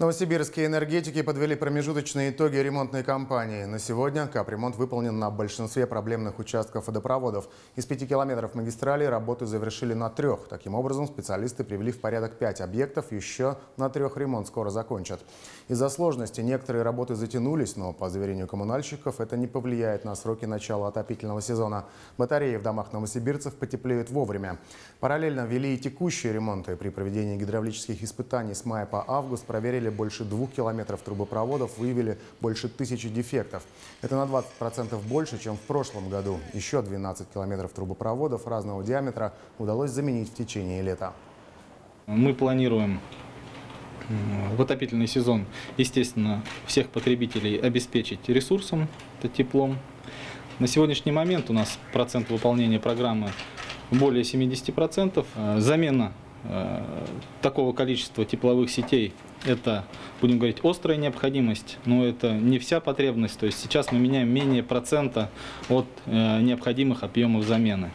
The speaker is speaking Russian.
Новосибирские энергетики подвели промежуточные итоги ремонтной кампании. На сегодня капремонт выполнен на большинстве проблемных участков водопроводов. Из пяти километров магистрали работы завершили на трех. Таким образом, специалисты привели в порядок пять объектов. Еще на трех ремонт скоро закончат. Из-за сложности некоторые работы затянулись, но, по заверению коммунальщиков, это не повлияет на сроки начала отопительного сезона. Батареи в домах новосибирцев потеплеют вовремя. Параллельно вели и текущие ремонты. При проведении гидравлических испытаний с мая по август проверили проверили больше двух километров трубопроводов, выявили больше тысячи дефектов. Это на 20% больше, чем в прошлом году. Еще 12 километров трубопроводов разного диаметра удалось заменить в течение лета. Мы планируем в отопительный сезон, естественно, всех потребителей обеспечить ресурсом, это теплом. На сегодняшний момент у нас процент выполнения программы более 70%. Замена Э, такого количества тепловых сетей это, будем говорить, острая необходимость, но это не вся потребность. То есть сейчас мы меняем менее процента от э, необходимых объемов замены.